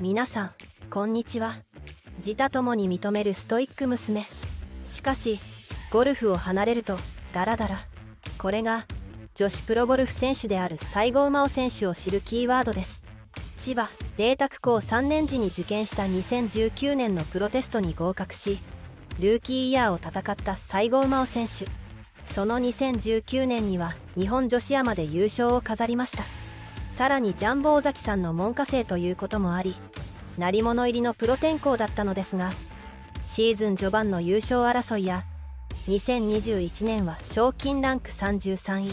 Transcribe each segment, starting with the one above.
皆さんこんにちは。自他ともに認めるストイック娘。しかしゴルフを離れるとダラダラ。これが女子プロゴルフ選手である西郷真央選手を知るキーワードです。千葉麗澤校3年時に受験した2019年のプロテストに合格しルーキーイヤーを戦った西郷真央選手。その2019年には日本女子アマで優勝を飾りました。さらにジャンボ尾崎さんの門下生ということもあり鳴り物入りのプロ転向だったのですがシーズン序盤の優勝争いや2021年は賞金ランク33位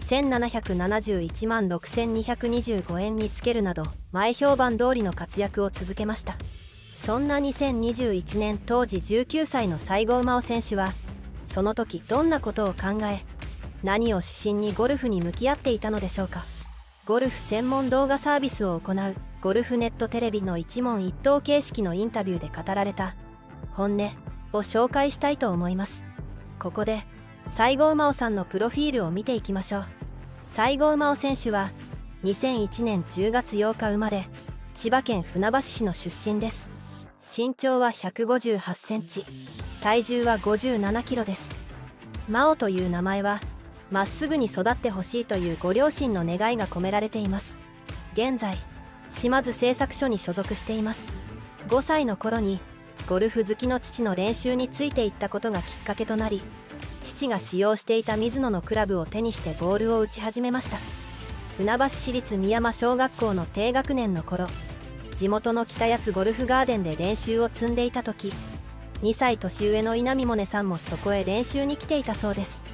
1771万6225円につけるなど前評判通りの活躍を続けました。そんな2021年当時19歳の西郷真央選手はその時どんなことを考え何を指針にゴルフに向き合っていたのでしょうか。ゴルフ専門動画サービスを行うゴルフネットテレビの一問一答形式のインタビューで語られた。本音を紹介したいと思います。ここで西郷真央さんのプロフィールを見ていきましょう。西郷真央選手は2001年10月8日生まれ千葉県船橋市の出身です。身長は158センチ体重は57キロです。真央という名前はまっすぐに育ってほしいというご両親の願いが込められています。現在島津製作所に所属しています。5歳の頃にゴルフ好きの父の練習についていったことがきっかけとなり父が使用していた水野のクラブを手にしてボールを打ち始めました。船橋市立宮山小学校の低学年の頃地元の北八ゴルフガーデンで練習を積んでいた時2歳年上の稲見萌音さんもそこへ練習に来ていたそうです。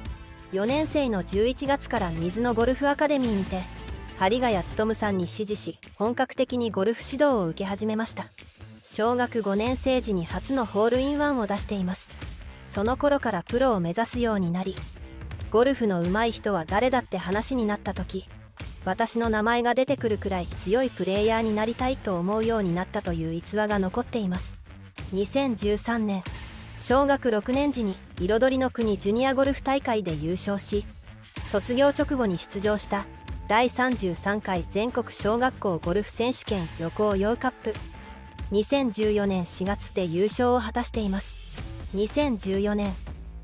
4年生の11月から水のゴルフアカデミーにて針谷勉さんに師事し本格的にゴルフ指導を受け始めました。小学5年生時に初のホールインワンを出しています。その頃からプロを目指すようになりゴルフの上手い人は誰だって話になった時私の名前が出てくるくらい強いプレイヤーになりたいと思うようになったという逸話が残っています。2013年小学6年時に彩りの国ジュニアゴルフ大会で優勝し卒業直後に出場した第33回全国小学校ゴルフ選手権横尾ヨーカップ。2014年4月で優勝を果たしています。2014年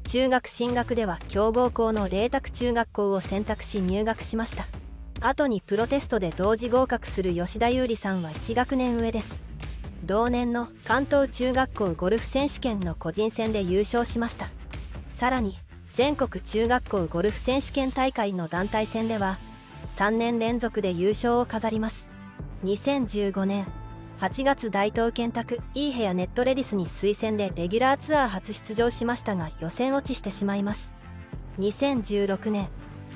中学進学では強豪校の麗澤中学校を選択し入学しました。後にプロテストで同時合格する吉田優里さんは1学年上です。同年の関東中学校ゴルフ選手権の個人戦で優勝しました。さらに全国中学校ゴルフ選手権大会の団体戦では3年連続で優勝を飾ります。2015年8月大東建託いい部屋ネットレディスに推薦でレギュラーツアー初出場しましたが予選落ちしてしまいます。2016年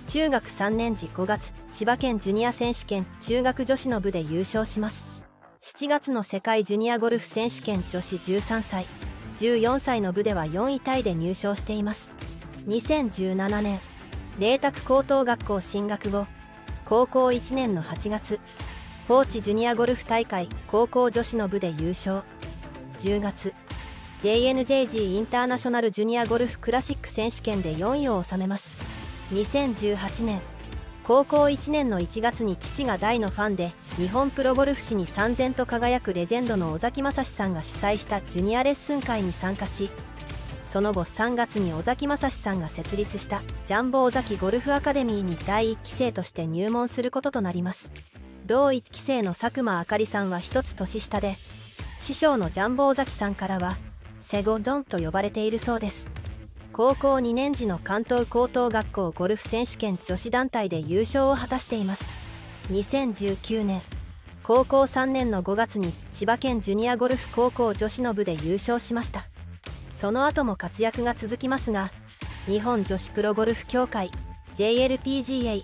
中学3年時5月千葉県ジュニア選手権中学女子の部で優勝します。7月の世界ジュニアゴルフ選手権女子13歳。14歳の部では4位タイで入賞しています。2017年麗澤高等学校進学後高校1年の8月高知ジュニアゴルフ大会高校女子の部で優勝。10月 JNJG インターナショナルジュニアゴルフクラシック選手権で4位を収めます。2018年高校1年の1月に父が大のファンで日本プロゴルフ史に燦然と輝くレジェンドの尾崎正史さんが主催したジュニアレッスン会に参加しその後3月に尾崎正史さんが設立したジャンボ尾崎ゴルフアカデミーに第1期生として入門することとなります。同1期生の佐久間あかりさんは1つ年下で師匠のジャンボ尾崎さんからはセゴドンと呼ばれているそうです。高校2年時の関東高等学校ゴルフ選手権女子団体で優勝を果たしています。2019年高校3年の5月に千葉県ジュニアゴルフ高校女子の部で優勝しました。その後も活躍が続きますが日本女子プロゴルフ協会 JLPGA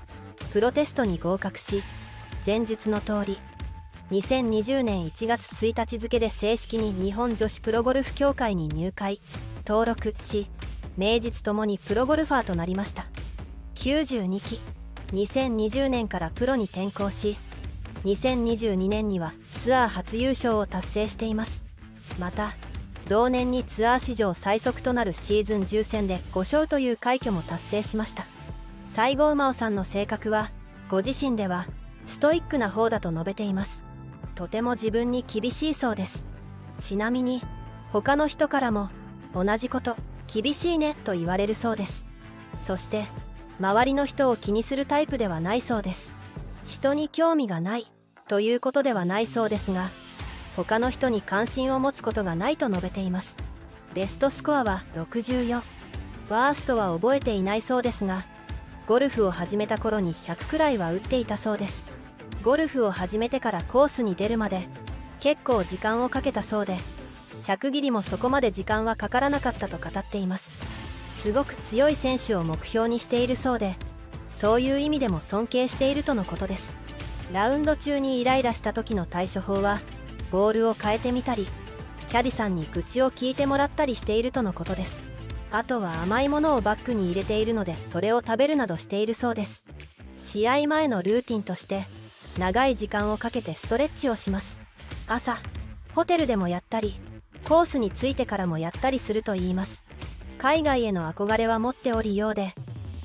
プロテストに合格し前述の通り2020年1月1日付で正式に日本女子プロゴルフ協会に入会登録し名実ともにプロゴルファーとなりました。92期2020年からプロに転向し2022年にはツアー初優勝を達成しています。また同年にツアー史上最速となるシーズン10戦で5勝という快挙も達成しました。西郷真央さんの性格はご自身ではストイックな方だと述べています。とても自分に厳しいそうです。ちなみに他の人からも同じこと。厳しいねと言われるそうです。そして周りの人を気にするタイプではないそうです。人に興味がないということではないそうですが他の人に関心を持つことがないと述べています。ベストスコアは64ワーストは覚えていないそうですがゴルフを始めた頃に100くらいは打っていたそうです。ゴルフを始めてからコースに出るまで結構時間をかけたそうで100切りもそこまで時間はかからなかったと語っています。すごく強い選手を目標にしているそうでそういう意味でも尊敬しているとのことです。ラウンド中にイライラした時の対処法はボールを変えてみたりキャディさんに愚痴を聞いてもらったりしているとのことです。あとは甘いものをバッグに入れているのでそれを食べるなどしているそうです。試合前のルーティンとして長い時間をかけてストレッチをします。朝ホテルでもやったりコースに着いてからもやったりすると言います。海外への憧れは持っておりようで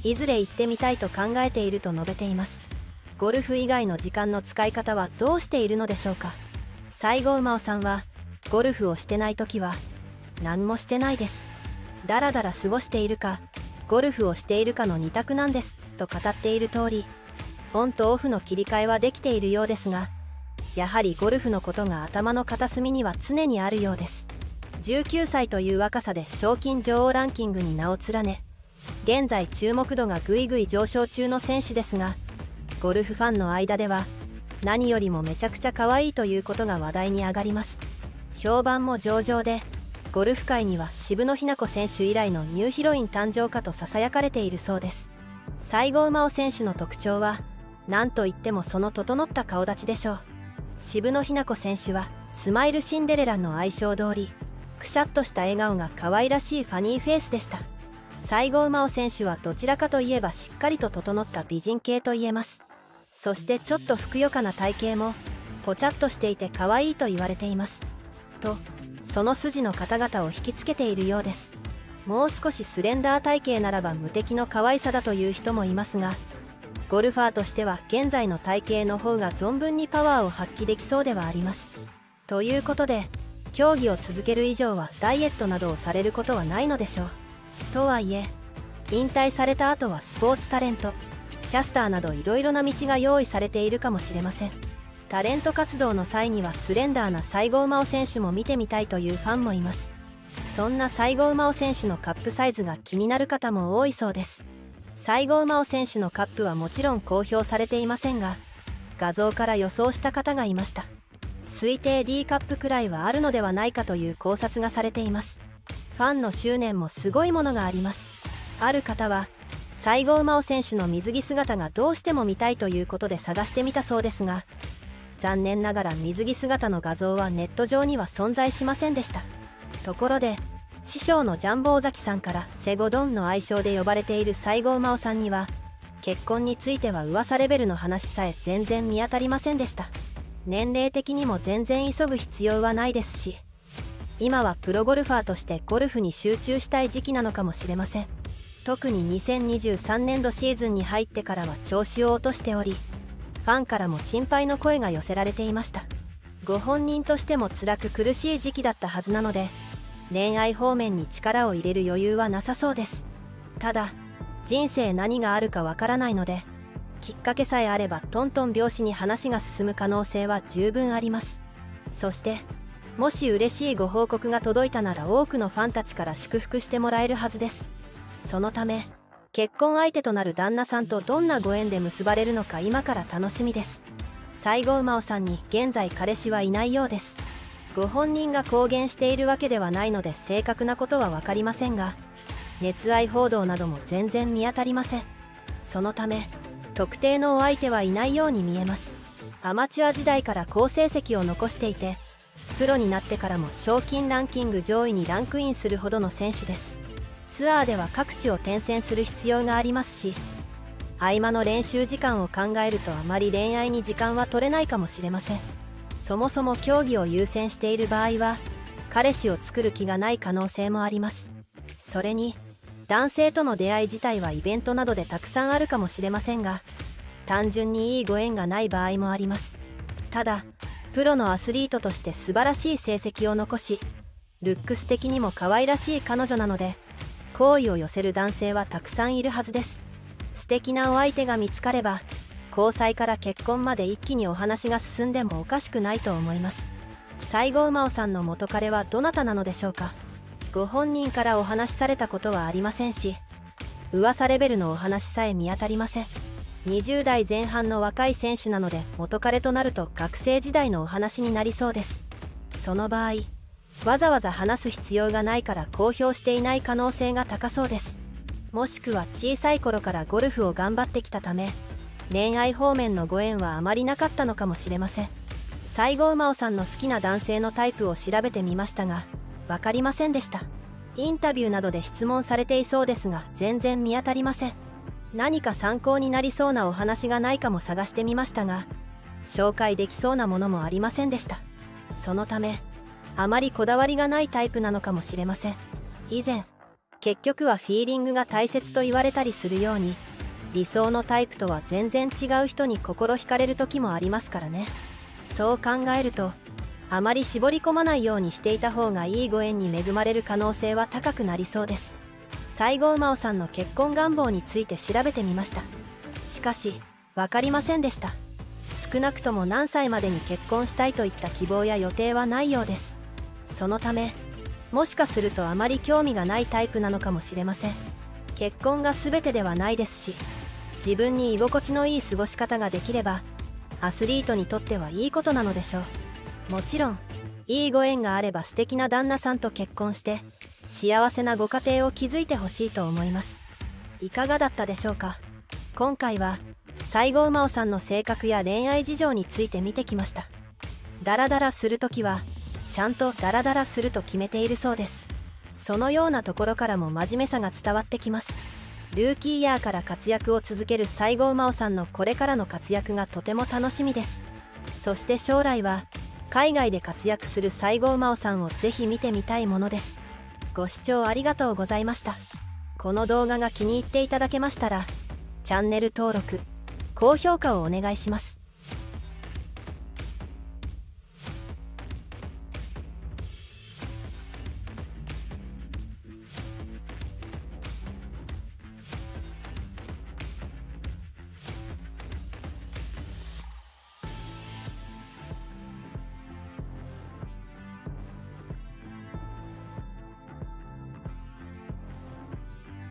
いずれ行ってみたいと考えていると述べています。ゴルフ以外の時間の使い方はどうしているのでしょうか。西郷真央さんはゴルフをしてない時は何もしてないです。だらだら過ごしているかゴルフをしているかの2択なんですと語っている通りオンとオフの切り替えはできているようですがやはりゴルフのことが頭の片隅には常にあるようです。19歳という若さで賞金女王ランキングに名を連ね現在注目度がぐいぐい上昇中の選手ですがゴルフファンの間では何よりもめちゃくちゃ可愛いということが話題に上がります。評判も上々でゴルフ界には渋野日向子選手以来のニューヒロイン誕生かとささやかれているそうです。西郷真央選手の特徴は何といってもその整った顔立ちでしょう。渋野日向子選手はスマイルシンデレラの愛称通りくしゃっとした笑顔が可愛らしいファニーフェイスでした。西郷真央選手はどちらかといえばしっかりと整った美人系と言えます。そしてちょっとふくよかな体型もぽちゃっとしていて可愛いと言われています。とその筋の方々を引きつけているようです。もう少しスレンダー体型ならば無敵の可愛さだという人もいますがゴルファーとしては現在の体型の方が存分にパワーを発揮できそうではあります。ということで競技を続ける以上はダイエットなどをされることはないのでしょう。とはいえ引退された後はスポーツタレントキャスターなどいろいろな道が用意されているかもしれません。タレント活動の際にはスレンダーな西郷真央選手も見てみたいというファンもいます。そんな西郷真央選手のカップサイズが気になる方も多いそうです。西郷真央選手のカップはもちろん公表されていませんが画像から予想した方がいました。推定 D カップくらいはあるのではないかという考察がされています。ファンの執念もすごいものがあります。ある方は西郷真央選手の水着姿がどうしても見たいということで探してみたそうですが残念ながら水着姿の画像はネット上には存在しませんでした。ところで師匠のジャンボ尾崎さんからセゴドンの愛称で呼ばれている西郷真央さんには結婚については噂レベルの話さえ全然見当たりませんでした。年齢的にも全然急ぐ必要はないですし今はプロゴルファーとしてゴルフに集中したい時期なのかもしれません。特に2023年度シーズンに入ってからは調子を落としておりファンからも心配の声が寄せられていました。ご本人としても辛く苦しい時期だったはずなので恋愛方面に力を入れる余裕はなさそうです。ただ人生何があるかわからないのできっかけさえあればトントン拍子に話が進む可能性は十分あります。そしてもし嬉しいご報告が届いたなら多くのファンたちから祝福してもらえるはずです。そのため結婚相手となる旦那さんとどんなご縁で結ばれるのか今から楽しみです。西郷真央さんに現在彼氏はいないようです。ご本人が公言しているわけではないので正確なことは分かりませんが熱愛報道なども全然見当たりません。そのため特定のお相手はいないように見えます。アマチュア時代から好成績を残していてプロになってからも賞金ランキング上位にランクインするほどの選手です。ツアーでは各地を転戦する必要がありますし合間の練習時間を考えるとあまり恋愛に時間は取れないかもしれません。そもそも競技を優先している場合は彼氏を作る気がない可能性もあります。それに男性との出会い自体はイベントなどでたくさんあるかもしれませんが単純にいいご縁がない場合もあります。ただプロのアスリートとして素晴らしい成績を残しルックス的にも可愛らしい彼女なので好意を寄せる男性はたくさんいるはずです。素敵なお相手が見つかれば交際から結婚まで一気にお話が進んでもおかしくないと思います。西郷真央さんの元彼はどなたなのでしょうか？ご本人からお話しされたことはありませんし噂レベルのお話さえ見当たりません。20代前半の若い選手なので元彼となると学生時代のお話になりそうです。その場合わざわざ話す必要がないから公表していない可能性が高そうです。もしくは小さい頃からゴルフを頑張ってきたため恋愛方面のご縁はあまりなかったのかもしれません。西郷真央さんの好きな男性のタイプを調べてみましたが分かりませんでした。インタビューなどで質問されていそうですが全然見当たりません。何か参考になりそうなお話がないかも探してみましたが紹介できそうなものもありませんでした。そのためあまりこだわりがないタイプなのかもしれません。以前結局はフィーリングが大切と言われたりするように理想のタイプとは全然違う人に心惹かれる時もありますからね。そう考えるとあまり絞り込まないようにしていた方がいいご縁に恵まれる可能性は高くなりそうです。西郷真央さんの結婚願望について調べてみました。しかし分かりませんでした。少なくとも何歳までに結婚したいといった希望や予定はないようです。そのためもしかするとあまり興味がないタイプなのかもしれません。結婚が全てではないですし自分に居心地のいい過ごし方ができればアスリートにとってはいいことなのでしょう。もちろん。いいご縁があれば素敵な旦那さんと結婚して幸せなご家庭を築いてほしいと思います。いかがだったでしょうか？今回は西郷真央さんの性格や恋愛事情について見てきました。ダラダラするときはちゃんとダラダラすると決めているそうです。そのようなところからも真面目さが伝わってきます。ルーキーイヤーから活躍を続ける西郷真央さんのこれからの活躍がとても楽しみです。そして将来は海外で活躍する西郷真央さんをぜひ見てみたいものです。ご視聴ありがとうございました。この動画が気に入っていただけましたらチャンネル登録高評価をお願いします。